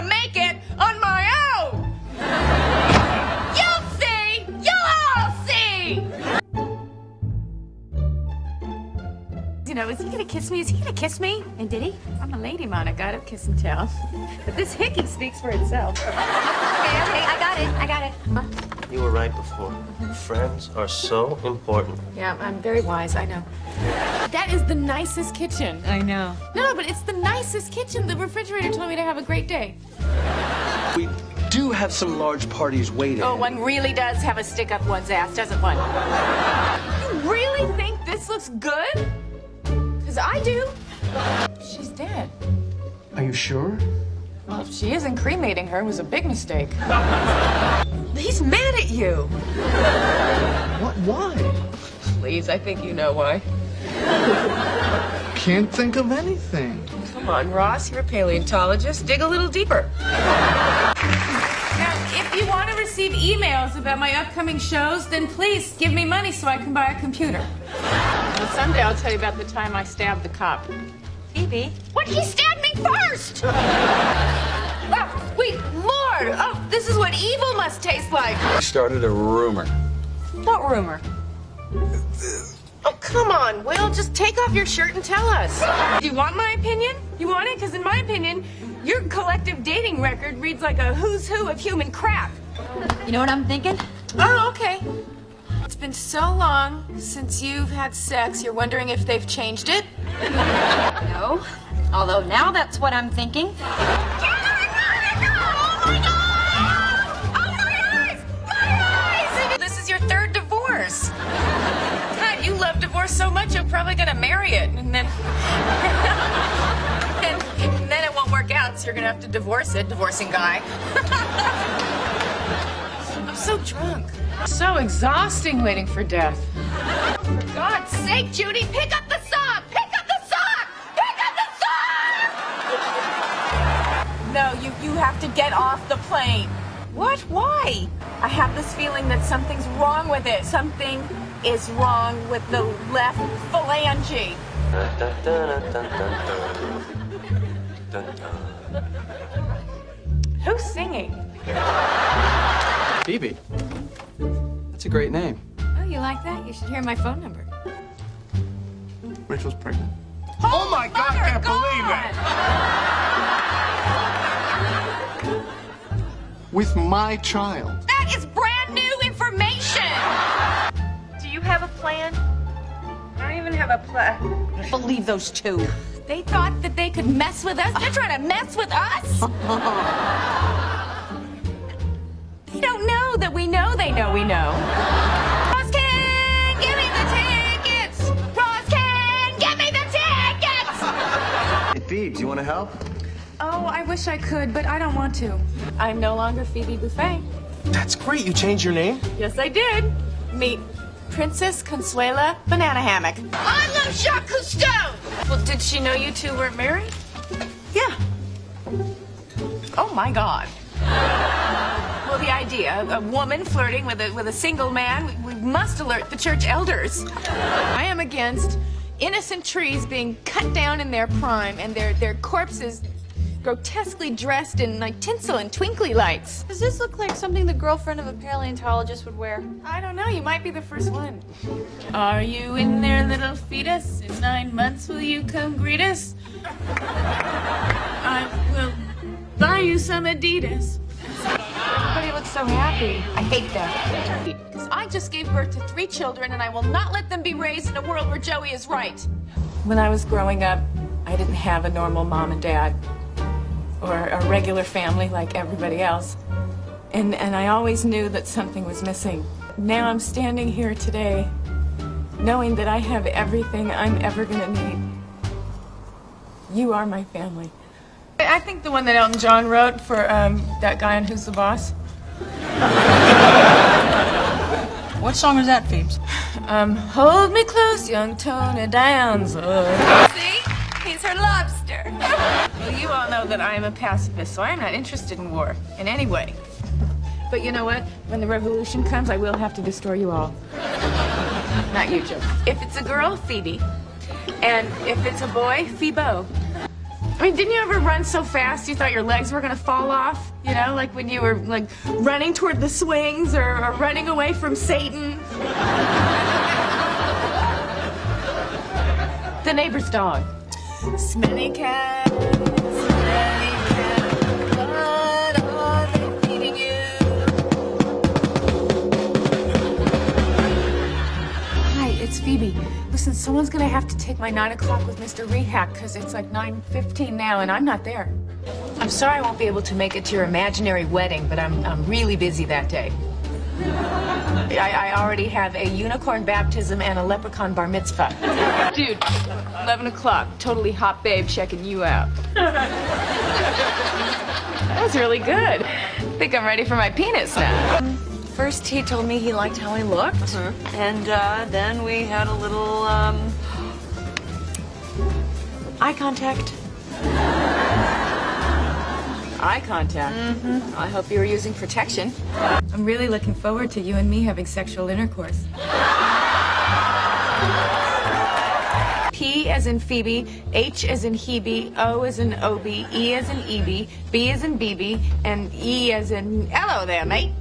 gonna make it on my own. You'll see. You'll all see. You know, is he gonna kiss me? Is he gonna kiss me? And did he? I'm a lady, Monica. I don't kiss and tell. But this hickey speaks for itself. okay, okay, I got it. I got it. You were right before. Friends are so important. Yeah, I'm very wise. I know. That is the nicest kitchen. I know. No, no, but it's the nicest kitchen. The refrigerator told me to have a great day. We do have some large parties waiting. Oh, one really does have a stick up one's ass, doesn't one? You really think this looks good? Because I do. She's dead. Are you sure? Well, if she isn't cremating her, it was a big mistake. He's mad at you. What? Why? Please, I think you know why. Can't think of anything. Come on, Ross, you're a paleontologist. Dig a little deeper. Now, if you want to receive emails about my upcoming shows, then please give me money so I can buy a computer. Well, someday I'll tell you about the time I stabbed the cop. Phoebe. What? He stabbed me first! oh, wait, Lord! Oh, this is what evil must taste like. Started a rumor. What rumor? Oh, come on, Will. Just take off your shirt and tell us. Do you want my opinion? You want it? Because, in my opinion, your collective dating record reads like a who's who of human crap. You know what I'm thinking? Oh, okay. It's been so long since you've had sex, you're wondering if they've changed it? No. Although now that's what I'm thinking. This you're gonna have to divorce it, divorcing guy. I'm so drunk. So exhausting waiting for death. For God's sake, Judy, pick up the sock! Pick up the sock! Pick up the sock! No, you, you have to get off the plane. What? Why? I have this feeling that something's wrong with it. Something is wrong with the left phalange. Dun, dun. Who's singing? Phoebe. That's a great name. Oh, you like that? You should hear my phone number. Rachel's pregnant. Oh my God, I can't believe it. With my child. That is brand new information. Do you have a plan? I don't even have a plan. Believe those two. They thought that they could mess with us. They're trying to mess with us. they don't know that we know they know we know. Roskin, give me the tickets. Roskin, give me the tickets. Hey, Phoebes, you want to help? Oh, I wish I could, but I don't want to. I'm no longer Phoebe Buffay. That's great. You changed your name? Yes, I did. Meet Princess Consuela Banana Hammock. I love Jacques Cousteau. Well, did she know you two weren't married? Yeah. Oh my God. Well, the idea, a woman flirting with a with a single man, we, we must alert the church elders. I am against innocent trees being cut down in their prime and their their corpses grotesquely dressed in like tinsel and twinkly lights. Does this look like something the girlfriend of a paleontologist would wear? I don't know. You might be the first one. Are you in there, little fetus? In nine months, will you come greet us? I will buy you some Adidas. Everybody looks so happy. I hate that. Because I just gave birth to three children, and I will not let them be raised in a world where Joey is right. When I was growing up, I didn't have a normal mom and dad, or a regular family like everybody else. And, and I always knew that something was missing. Now I'm standing here today knowing that I have everything I'm ever gonna need. You are my family. I I think the one that Elton John wrote for um, that guy on Who's the Boss. What song is that, Phoebes? Um, hold me close, young Tony Danza. See? He's her lobster. Well, you all know that I am a pacifist, so I am not interested in war in any way. But you know what? When the revolution comes, I will have to destroy you all. Not you, Joe. If it's a girl, Phoebe. And if it's a boy, Phoebo. I mean, didn't you ever run so fast you thought your legs were gonna fall off? You know, like when you were like running toward the swings or, or running away from Satan. the neighbor's dog. Smelly cat, smelly cat, what are they feeding you? Hi, it's Phoebe. Listen, someone's gonna have to take my nine o'clock with Mr. Rehack because it's like nine fifteen now, and I'm not there. I'm sorry I won't be able to make it to your imaginary wedding, but I'm I'm really busy that day. I, I already have a unicorn baptism and a leprechaun bar mitzvah. Dude, 11 o'clock. Totally hot babe checking you out. that was really good. I think I'm ready for my penis now. First, he told me he liked how I looked, and uh, then we had a little um, eye contact. Eye contact. Mm-hmm. I hope you were using protection. I'm really looking forward to you and me having sexual intercourse. P as in Phoebe, H as in Hebe, O as in Obi, E as in Eb, B as in BB, and E as in hello there, mate.